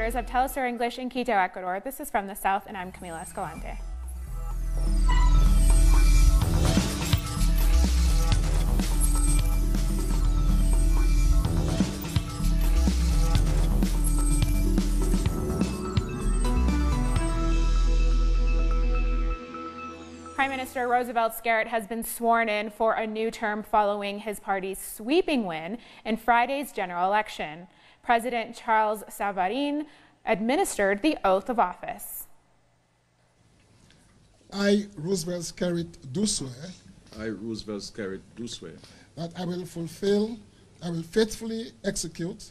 of Telesur English in Quito, Ecuador. This is from the South, and I'm Camila Escalante. Prime Minister Roosevelt Skerrit has been sworn in for a new term following his party's sweeping win in Friday's general election. President Charles Savarin administered the oath of office. I, Roosevelt Skerrit, do swear I, Roosevelt Skerrit, do swear that I will fulfill, I will faithfully execute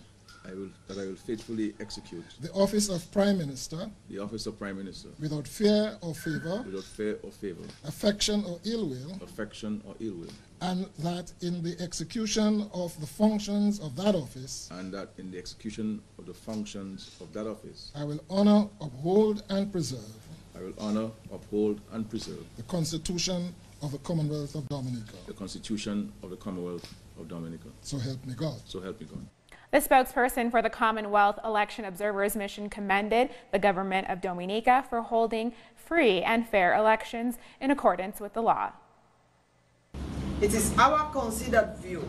I will, that I will faithfully execute the office of Prime Minister the office of Prime Minister without fear or favor, without fear or favor, affection or ill will, affection or ill will, and that in the execution of the functions of that office, and that in the execution of the functions of that office, I will honor, uphold, and preserve I will honor, uphold, and preserve the Constitution of the Commonwealth of Dominica. the Constitution of the Commonwealth of Dominica. So help me God. So help me God. The spokesperson for the Commonwealth Election Observers Mission commended the government of Dominica for holding free and fair elections in accordance with the law. It is our considered view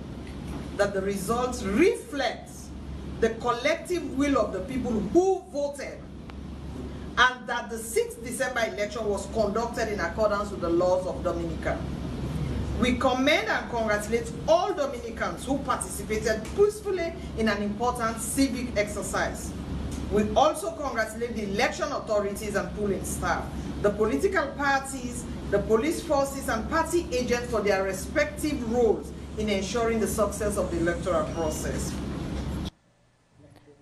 that the results reflect the collective will of the people who voted and that the 6th December election was conducted in accordance with the laws of Dominica. We commend and congratulate all Dominicans who participated peacefully in an important civic exercise. We also congratulate the election authorities and polling staff, the political parties, the police forces, and party agents for their respective roles in ensuring the success of the electoral process.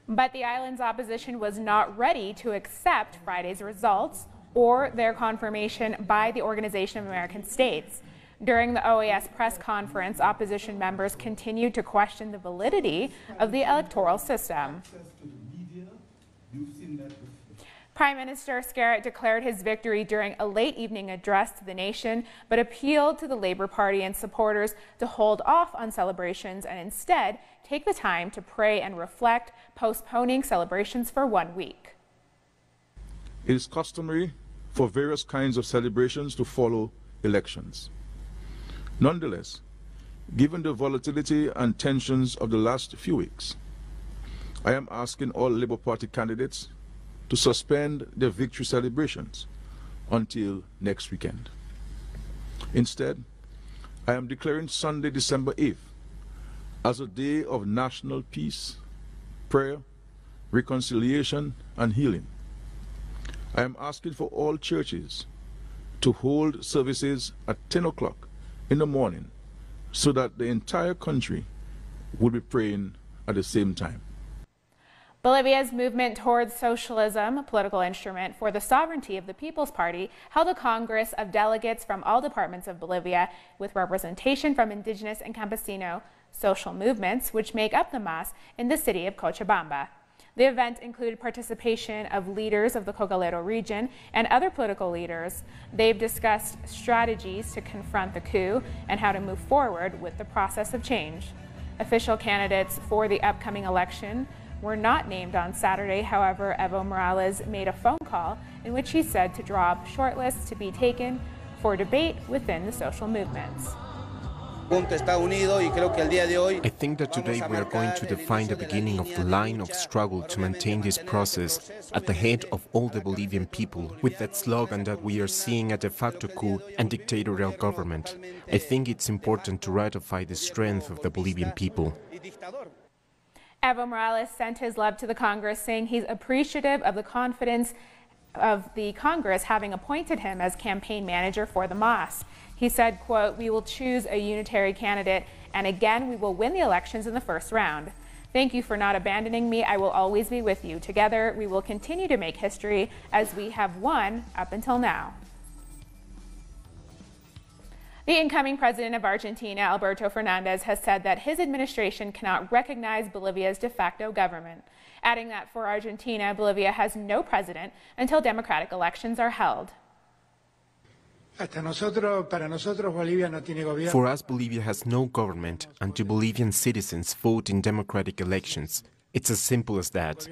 But the island's opposition was not ready to accept Friday's results or their confirmation by the Organization of American States. During the OAS press conference, opposition members continued to question the validity of the electoral system. Prime Minister Skerrit declared his victory during a late evening address to the nation, but appealed to the Labour Party and supporters to hold off on celebrations and instead take the time to pray and reflect, postponing celebrations for one week. It is customary for various kinds of celebrations to follow elections. Nonetheless, given the volatility and tensions of the last few weeks, I am asking all Labour Party candidates to suspend their victory celebrations until next weekend. Instead, I am declaring Sunday, December 8th as a day of national peace, prayer, reconciliation, and healing. I am asking for all churches to hold services at 10 o'clock in the morning so that the entire country would be praying at the same time. Bolivia's movement towards socialism, a political instrument for the sovereignty of the People's Party, held a Congress of delegates from all departments of Bolivia with representation from indigenous and campesino social movements, which make up the MAS in the city of Cochabamba. The event included participation of leaders of the Cocalero region and other political leaders. They've discussed strategies to confront the coup and how to move forward with the process of change. Official candidates for the upcoming election were not named on Saturday. However, Evo Morales made a phone call in which he said to draw up shortlists to be taken for debate within the social movements. I think that today we are going to define the beginning of the line of struggle to maintain this process at the head of all the Bolivian people with that slogan that we are seeing a de facto coup and dictatorial government. I think it's important to ratify the strength of the Bolivian people. Evo Morales sent his love to the Congress, saying he's appreciative of the confidence of the Congress having appointed him as campaign manager for the MAS. He said, quote, we will choose a unitary candidate and again we will win the elections in the first round. Thank you for not abandoning me. I will always be with you. Together we will continue to make history as we have won up until now. The incoming president of Argentina, Alberto Fernandez, has said that his administration cannot recognize Bolivia's de facto government, adding that for Argentina, Bolivia has no president until democratic elections are held. For us, Bolivia has no government until Bolivian citizens vote in democratic elections. It's as simple as that.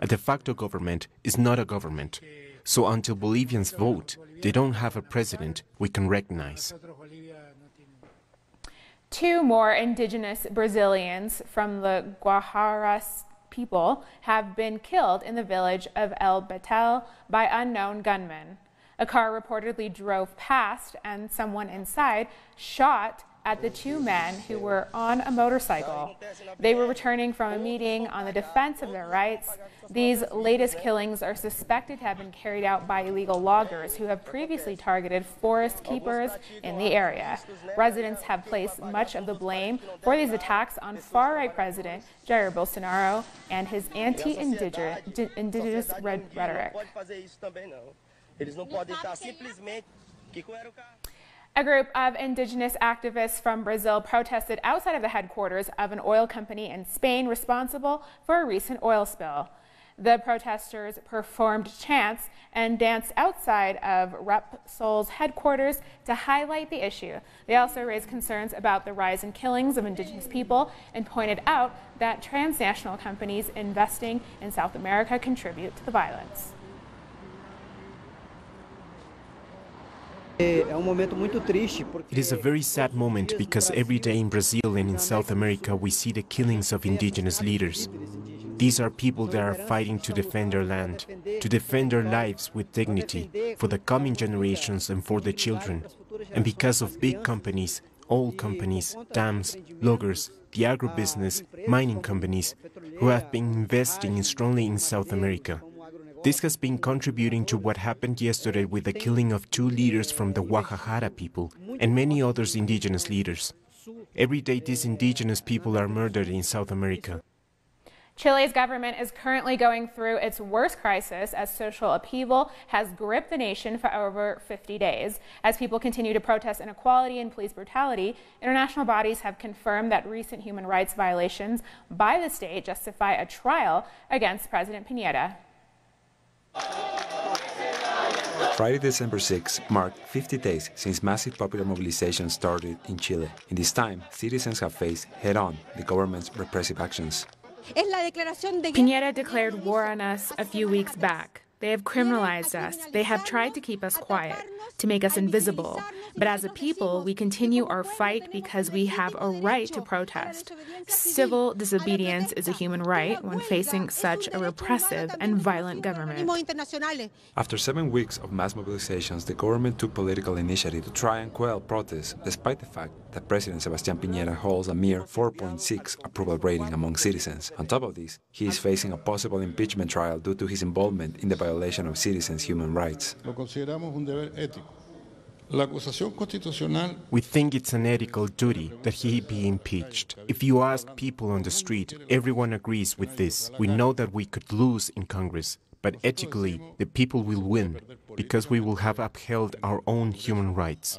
A de facto government is not a government. So until Bolivians vote, they don't have a president we can recognize. Two more indigenous Brazilians from the Guajajaras people have been killed in the village of El Betel by unknown gunmen. A car reportedly drove past and someone inside shot at the two men who were on a motorcycle. They were returning from a meeting on the defense of their rights. These latest killings are suspected to have been carried out by illegal loggers who have previously targeted forest keepers in the area. Residents have placed much of the blame for these attacks on far right President Jair Bolsonaro and his anti indigenous rhetoric. A group of indigenous activists from Brazil protested outside of the headquarters of an oil company in Spain responsible for a recent oil spill. The protesters performed chants and danced outside of Repsol's headquarters to highlight the issue. They also raised concerns about the rise in killings of indigenous people and pointed out that transnational companies investing in South America contribute to the violence. It is a very sad moment because every day in Brazil and in South America we see the killings of indigenous leaders. These are people that are fighting to defend their land, to defend their lives with dignity, for the coming generations and for the children. And because of big companies, oil companies, dams, loggers, the agribusiness, mining companies, who have been investing strongly in South America. This has been contributing to what happened yesterday with the killing of two leaders from the Guajajara people and many others indigenous leaders. Every day these indigenous people are murdered in South America. Chile's government is currently going through its worst crisis as social upheaval has gripped the nation for over 50 days. As people continue to protest inequality and police brutality, international bodies have confirmed that recent human rights violations by the state justify a trial against President Piñera. Friday, December 6 marked 50 days since massive popular mobilization started in Chile. In this time, citizens have faced head-on the government's repressive actions. Piñera declared war on us a few weeks back. They have criminalized us. They have tried to keep us quiet, to make us invisible. But as a people, we continue our fight because we have a right to protest. Civil disobedience is a human right when facing such a repressive and violent government. After seven weeks of mass mobilizations, the government took political initiative to try and quell protests, despite the fact that President Sebastián Piñera holds a mere 4.6 approval rating among citizens. On top of this, he is facing a possible impeachment trial due to his involvement in the violation of citizens' human rights. We think it's an ethical duty that he be impeached. If you ask people on the street, everyone agrees with this. We know that we could lose in Congress, but ethically, the people will win because we will have upheld our own human rights.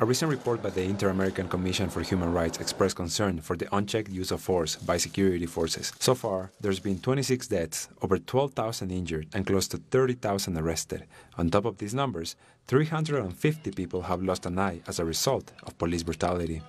A recent report by the Inter-American Commission for Human Rights expressed concern for the unchecked use of force by security forces. So far, there's been 26 deaths, over 12,000 injured, and close to 30,000 arrested. On top of these numbers, 350 people have lost an eye as a result of police brutality.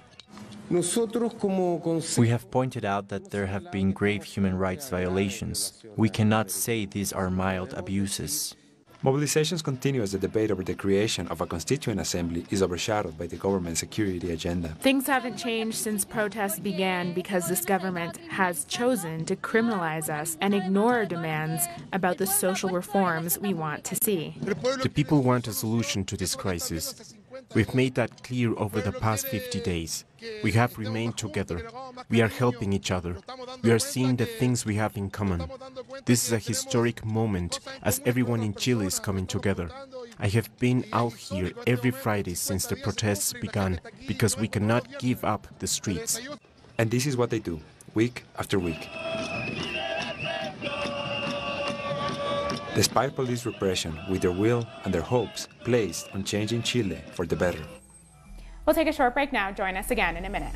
We have pointed out that there have been grave human rights violations. We cannot say these are mild abuses. Mobilizations continue as the debate over the creation of a constituent assembly is overshadowed by the government's security agenda. Things haven't changed since protests began because this government has chosen to criminalize us and ignore our demands about the social reforms we want to see. The people want a solution to this crisis. We've made that clear over the past 50 days. We have remained together. We are helping each other. We are seeing the things we have in common. This is a historic moment as everyone in Chile is coming together. I have been out here every Friday since the protests began because we cannot give up the streets. And this is what they do, week after week. Despite police repression, with their will and their hopes placed on changing Chile for the better. We'll take a short break now. Join us again in a minute.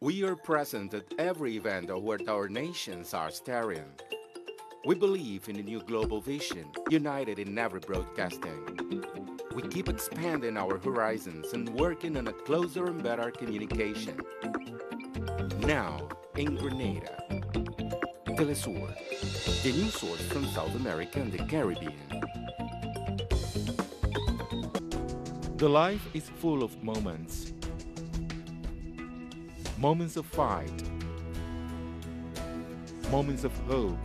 We are present at every event where our nations are staring. We believe in a new global vision, united in every broadcasting. We keep expanding our horizons and working on a closer and better communication. Now, in Grenada, Telesur, the new source from South America and the Caribbean. The life is full of moments. Moments of fight. Moments of hope.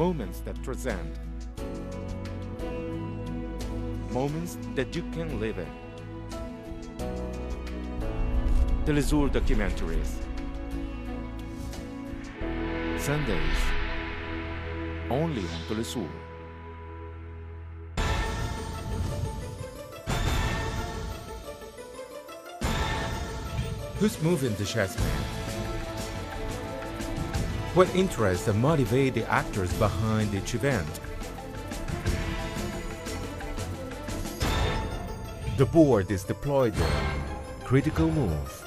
Moments that transcend. Moments that you can live in. Telesur documentaries. Sundays. Only on Telesur. Who's moving the chessmen? What interests and motivate the actors behind each event? The board is deployed. Critical move.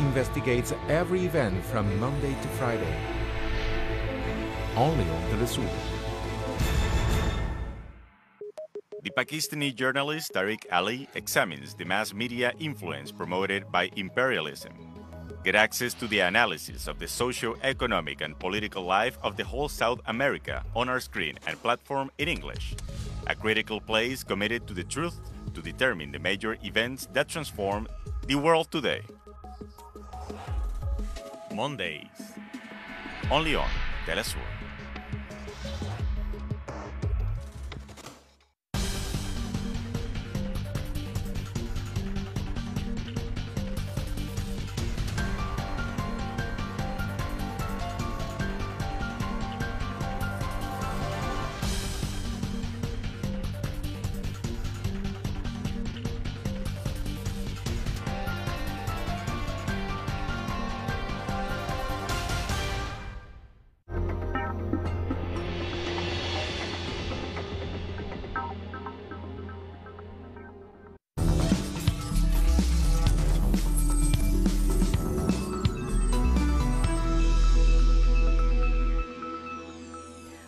Investigates every event from Monday to Friday. Only on Telesur. The Pakistani journalist Tariq Ali examines the mass media influence promoted by imperialism. Get access to the analysis of the socio-economic and political life of the whole South America on our screen and platform in English. A critical place committed to the truth to determine the major events that transform the world today. Mondays. Only on Telesur.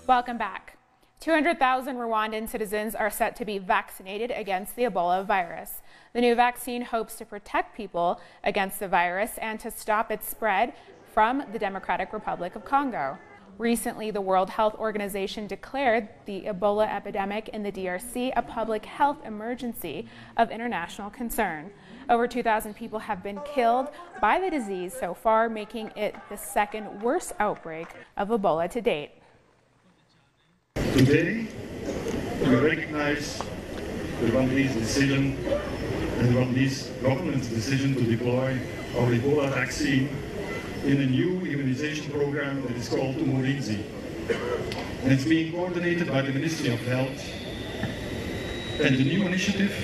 Welcome back. 200,000 Rwandan citizens are set to be vaccinated against the Ebola virus. The new vaccine hopes to protect people against the virus and to stop its spread from the Democratic Republic of Congo. Recently, the World Health Organization declared the Ebola epidemic in the DRC a public health emergency of international concern. Over 2,000 people have been killed by the disease so far, making it the second worst outbreak of Ebola to date. Today, we recognize the Rwandese decision and Rwandese government's decision to deploy our Ebola vaccine in a new immunization program that is called Umurinzi. And it's being coordinated by the Ministry of Health. And the new initiative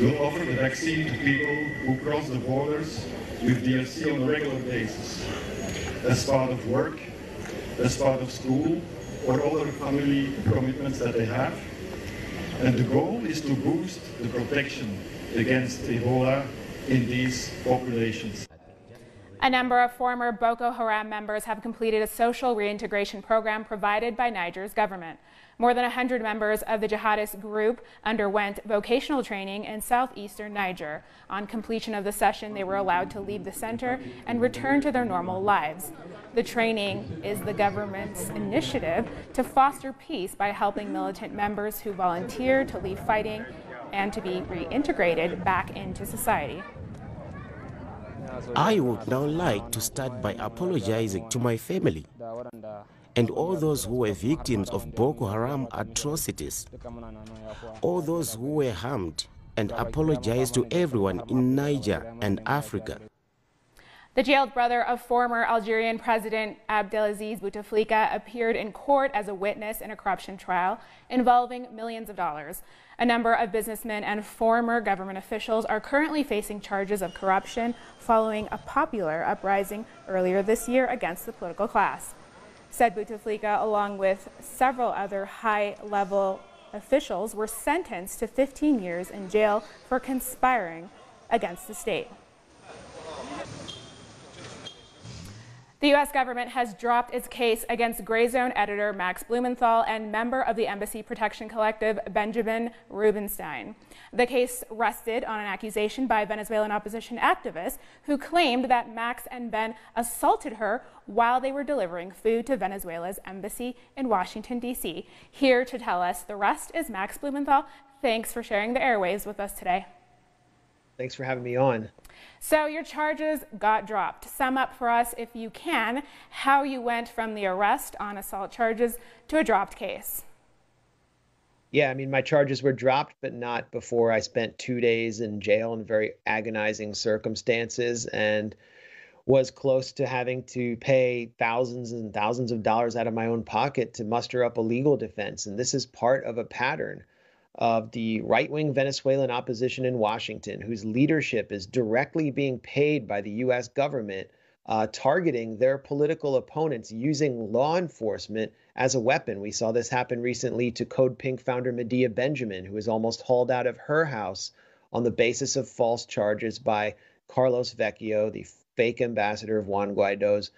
will offer the vaccine to people who cross the borders with DRC on a regular basis, as part of work, as part of school, or other family commitments that they have. And the goal is to boost the protection against Ebola in these populations. A number of former Boko Haram members have completed a social reintegration program provided by Niger's government. More than 100 members of the jihadist group underwent vocational training in southeastern Niger. On completion of the session, they were allowed to leave the center and return to their normal lives. The training is the government's initiative to foster peace by helping militant members who volunteer to leave fighting and to be reintegrated back into society. I would now like to start by apologizing to my family and all those who were victims of Boko Haram atrocities, all those who were harmed, and apologize to everyone in Niger and Africa. The jailed brother of former Algerian President Abdelaziz Bouteflika appeared in court as a witness in a corruption trial involving millions of dollars. A number of businessmen and former government officials are currently facing charges of corruption following a popular uprising earlier this year against the political class. Said Bouteflika, along with several other high-level officials, were sentenced to 15 years in jail for conspiring against the state. The U.S. government has dropped its case against Grayzone editor Max Blumenthal and member of the Embassy Protection Collective Benjamin Rubenstein. The case rested on an accusation by Venezuelan opposition activists who claimed that Max and Ben assaulted her while they were delivering food to Venezuela's embassy in Washington, D.C. Here to tell us the rest is Max Blumenthal. Thanks for sharing the airwaves with us today. Thanks for having me on. So your charges got dropped. Sum up for us, if you can, how you went from the arrest on assault charges to a dropped case. Yeah, I mean, my charges were dropped, but not before I spent two days in jail in very agonizing circumstances and was close to having to pay thousands and thousands of dollars out of my own pocket to muster up a legal defense. And this is part of a pattern of the right wing Venezuelan opposition in Washington, whose leadership is directly being paid by the US government, uh, targeting their political opponents using law enforcement as a weapon. We saw this happen recently to Code Pink founder Medea Benjamin, who was almost hauled out of her house on the basis of false charges by Carlos Vecchio, the fake ambassador of Juan Guaido's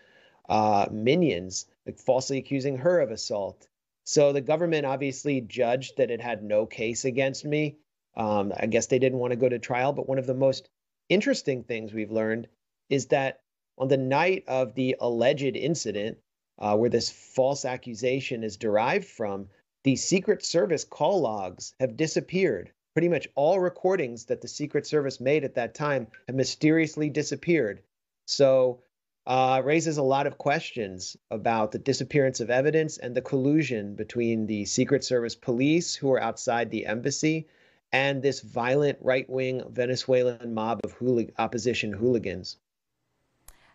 uh, minions, falsely accusing her of assault. So the government obviously judged that it had no case against me. Um, I guess they didn't want to go to trial. But one of the most interesting things we've learned is that on the night of the alleged incident, uh, where this false accusation is derived from, the Secret Service call logs have disappeared. Pretty much all recordings that the Secret Service made at that time have mysteriously disappeared. So uh, raises a lot of questions about the disappearance of evidence and the collusion between the Secret Service police who are outside the embassy and this violent right wing Venezuelan mob of opposition hooligans.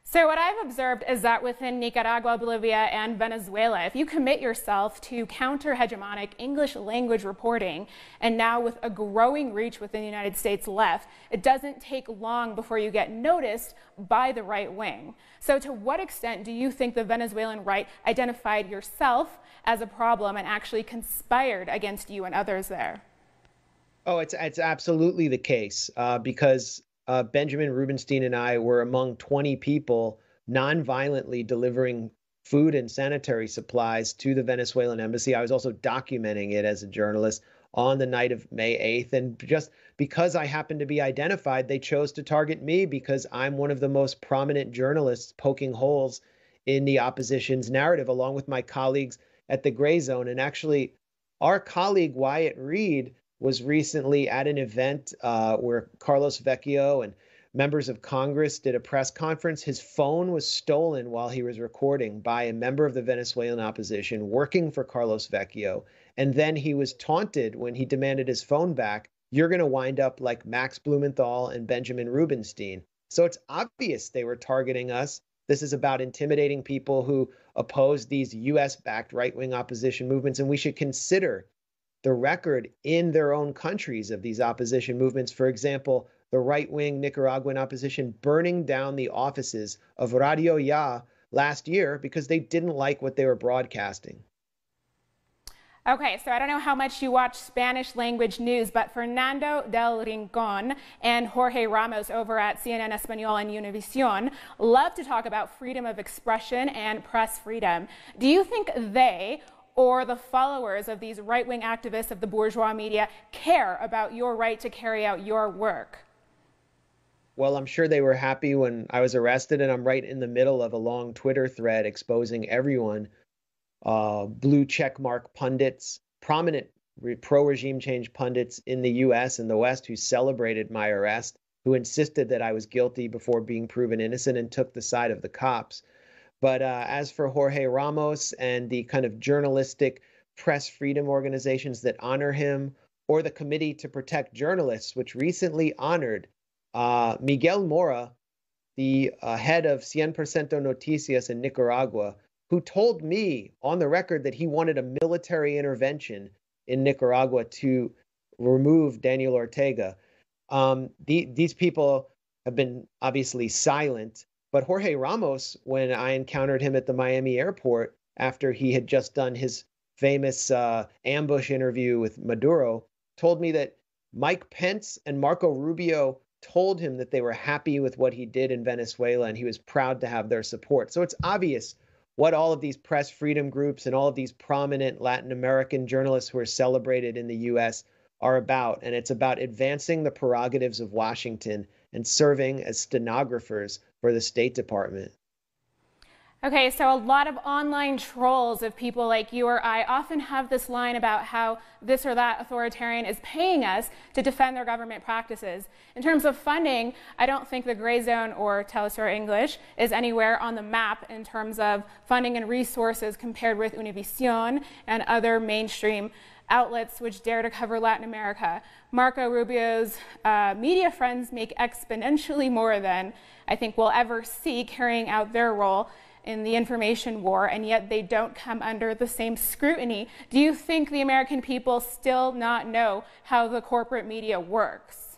So, what I've observed is that within Nicaragua, Bolivia, and Venezuela, if you commit yourself to counter hegemonic English language reporting, and now with a growing reach within the United States left, it doesn't take long before you get noticed by the right wing. So, to what extent do you think the Venezuelan right identified yourself as a problem and actually conspired against you and others there? Oh, it's, it's absolutely the case uh, because uh, Benjamin Rubenstein and I were among 20 people non-violently delivering food and sanitary supplies to the Venezuelan embassy. I was also documenting it as a journalist on the night of May 8th. And just because I happened to be identified, they chose to target me because I'm one of the most prominent journalists poking holes in the opposition's narrative, along with my colleagues at the Grayzone. And actually, our colleague Wyatt Reed was recently at an event uh, where Carlos Vecchio and members of Congress did a press conference. His phone was stolen while he was recording by a member of the Venezuelan opposition working for Carlos Vecchio. And then he was taunted when he demanded his phone back. You're going to wind up like Max Blumenthal and Benjamin Rubenstein. So it's obvious they were targeting us. This is about intimidating people who oppose these US backed right wing opposition movements. And we should consider the record in their own countries of these opposition movements. For example, the right wing Nicaraguan opposition burning down the offices of Radio Ya last year because they didn't like what they were broadcasting. Okay, so I don't know how much you watch Spanish language news, but Fernando del Rincon and Jorge Ramos over at CNN Espanol and Univision love to talk about freedom of expression and press freedom. Do you think they or the followers of these right wing activists of the bourgeois media care about your right to carry out your work? Well, I'm sure they were happy when I was arrested, and I'm right in the middle of a long Twitter thread exposing everyone uh, blue checkmark pundits, prominent pro regime change pundits in the US and the West who celebrated my arrest, who insisted that I was guilty before being proven innocent and took the side of the cops. But uh, as for Jorge Ramos and the kind of journalistic press freedom organizations that honor him, or the Committee to Protect Journalists, which recently honored uh, Miguel Mora, the uh, head of Cien por Ciento Noticias in Nicaragua, who told me on the record that he wanted a military intervention in Nicaragua to remove Daniel Ortega. Um, the, these people have been obviously silent but Jorge Ramos, when I encountered him at the Miami airport after he had just done his famous uh, ambush interview with Maduro, told me that Mike Pence and Marco Rubio told him that they were happy with what he did in Venezuela and he was proud to have their support. So it's obvious what all of these press freedom groups and all of these prominent Latin American journalists who are celebrated in the US are about. And it's about advancing the prerogatives of Washington and serving as stenographers for the State Department. Okay, so a lot of online trolls of people like you or I often have this line about how this or that authoritarian is paying us to defend their government practices. In terms of funding, I don't think the Grayzone or Telesur English is anywhere on the map in terms of funding and resources compared with Univision and other mainstream outlets which dare to cover Latin America. Marco Rubio's uh, media friends make exponentially more than I think we'll ever see carrying out their role in the information war, and yet they don't come under the same scrutiny. Do you think the American people still not know how the corporate media works?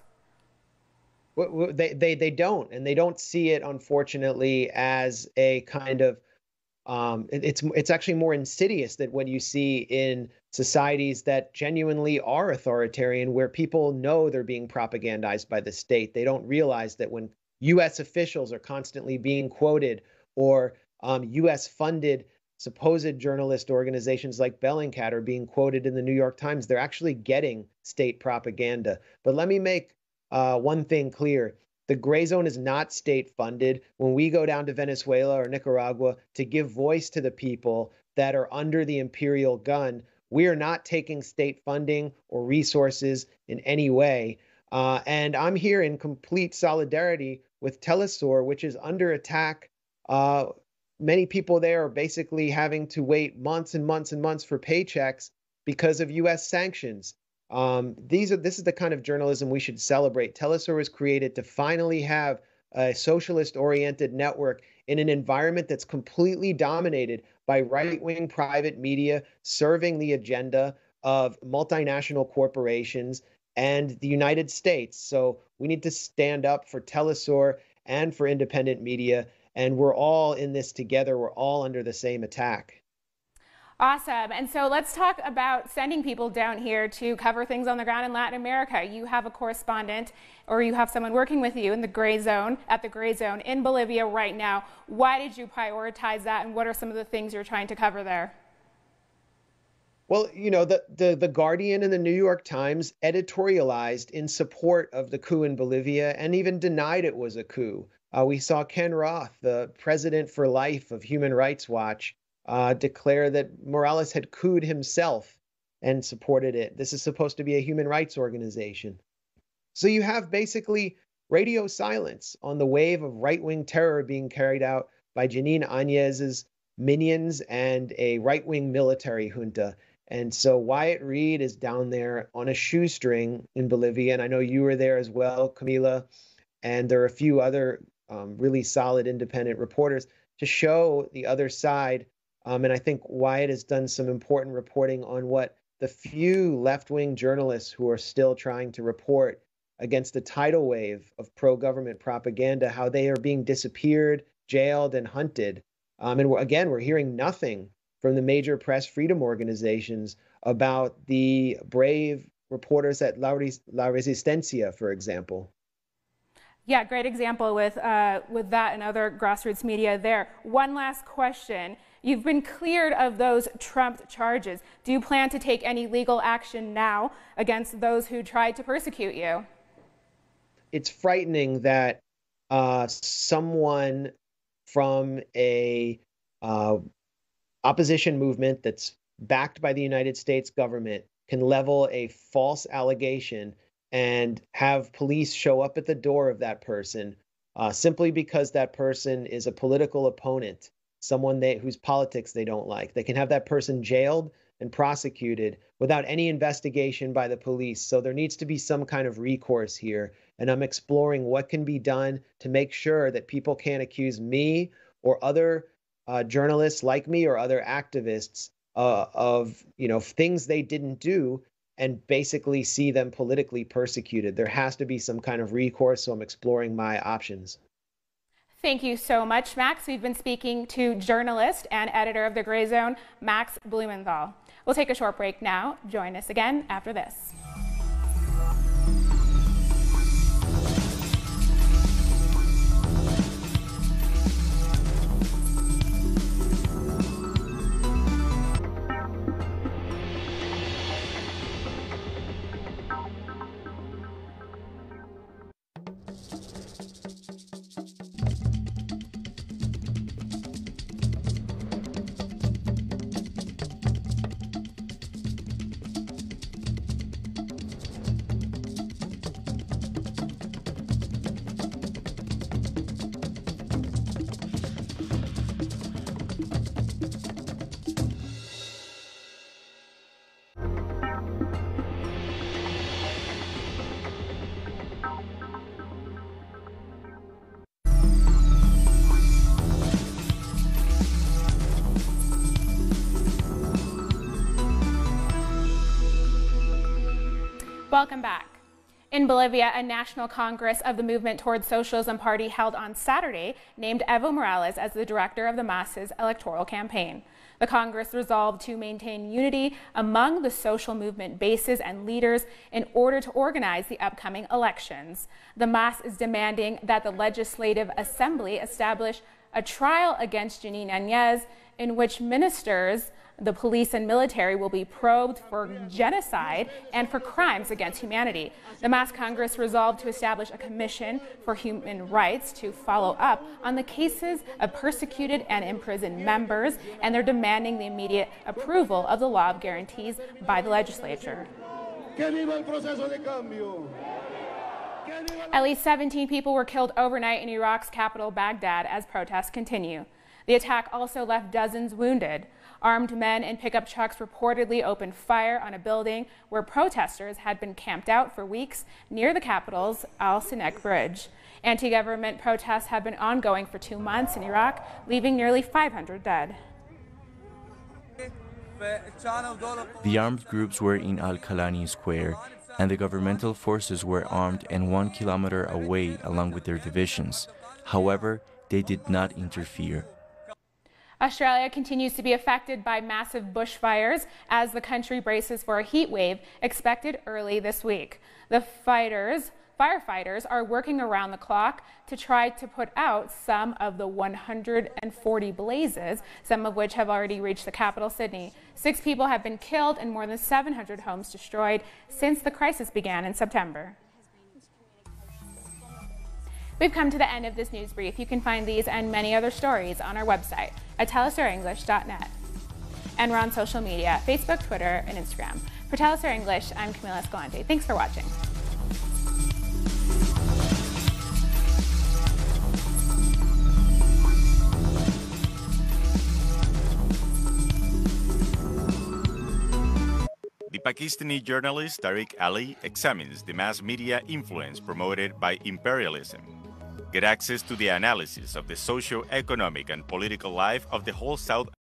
They, they, they don't, and they don't see it, unfortunately, as a kind of um, it, it's it's actually more insidious than what you see in societies that genuinely are authoritarian, where people know they're being propagandized by the state. They don't realize that when U.S. officials are constantly being quoted or um, U.S. funded supposed journalist organizations like Bellingcat are being quoted in the New York Times. They're actually getting state propaganda. But let me make uh, one thing clear. The Grayzone is not state funded. When we go down to Venezuela or Nicaragua to give voice to the people that are under the imperial gun, we are not taking state funding or resources in any way. Uh, and I'm here in complete solidarity with Telesur, which is under attack uh, many people there are basically having to wait months and months and months for paychecks because of U.S. sanctions. Um, these are this is the kind of journalism we should celebrate. Telesur was created to finally have a socialist-oriented network in an environment that's completely dominated by right-wing private media serving the agenda of multinational corporations and the United States. So we need to stand up for Telesur and for independent media and we're all in this together. We're all under the same attack. Awesome. And so let's talk about sending people down here to cover things on the ground in Latin America. You have a correspondent or you have someone working with you in the Grayzone, at the Grayzone in Bolivia right now. Why did you prioritize that and what are some of the things you're trying to cover there? Well, you know, the, the, the Guardian and the New York Times editorialized in support of the coup in Bolivia and even denied it was a coup. Uh, we saw Ken Roth, the president for life of Human Rights Watch, uh, declare that Morales had cooed himself and supported it. This is supposed to be a human rights organization. So you have basically radio silence on the wave of right wing terror being carried out by Jeanine Áñez's minions and a right wing military junta. And so Wyatt Reed is down there on a shoestring in Bolivia. And I know you were there as well, Camila. And there are a few other um, really solid independent reporters to show the other side. Um, and I think Wyatt has done some important reporting on what the few left wing journalists who are still trying to report against the tidal wave of pro government propaganda, how they are being disappeared, jailed, and hunted. Um, and we're, again, we're hearing nothing from the major press freedom organizations about the brave reporters at La, La Resistencia, for example. Yeah, great example with, uh, with that and other grassroots media there. One last question. You've been cleared of those Trump charges. Do you plan to take any legal action now against those who tried to persecute you? It's frightening that uh, someone from a uh, opposition movement that's backed by the United States government can level a false allegation and have police show up at the door of that person uh, simply because that person is a political opponent, someone they, whose politics they don't like. They can have that person jailed and prosecuted without any investigation by the police. So there needs to be some kind of recourse here. And I'm exploring what can be done to make sure that people can't accuse me or other uh, journalists like me or other activists uh, of you know things they didn't do and basically see them politically persecuted. There has to be some kind of recourse, so I'm exploring my options. Thank you so much, Max. We've been speaking to journalist and editor of The Grayzone, Max Blumenthal. We'll take a short break now. Join us again after this. Welcome back. In Bolivia, a national congress of the Movement Towards Socialism Party held on Saturday named Evo Morales as the director of the MAS's electoral campaign. The Congress resolved to maintain unity among the social movement bases and leaders in order to organize the upcoming elections. The MAS is demanding that the Legislative Assembly establish a trial against Jeanine Áñez in which ministers the police and military will be probed for genocide and for crimes against humanity. The MAS Congress resolved to establish a commission for human rights to follow up on the cases of persecuted and imprisoned members, and they're demanding the immediate approval of the law of guarantees by the legislature. At least 17 people were killed overnight in Iraq's capital, Baghdad, as protests continue. The attack also left dozens wounded. Armed men in pickup trucks reportedly opened fire on a building where protesters had been camped out for weeks near the capital's Al Sinak Bridge. Anti government protests have been ongoing for two months in Iraq, leaving nearly 500 dead. The armed groups were in Al Khilani Square, and the governmental forces were armed and one kilometer away along with their divisions. However, they did not interfere. Australia continues to be affected by massive bushfires as the country braces for a heat wave expected early this week. The fighters, firefighters are working around the clock to try to put out some of the 140 blazes, some of which have already reached the capital, Sydney. Six people have been killed and more than 700 homes destroyed since the crisis began in September. We've come to the end of this news brief. You can find these and many other stories on our website at telesurenglish.net. And we're on social media, Facebook, Twitter, and Instagram. For Telesur English, I'm Camila Escalante. Thanks for watching. The Pakistani journalist Tariq Ali examines the mass media influence promoted by imperialism. Get access to the analysis of the socio-economic and political life of the whole South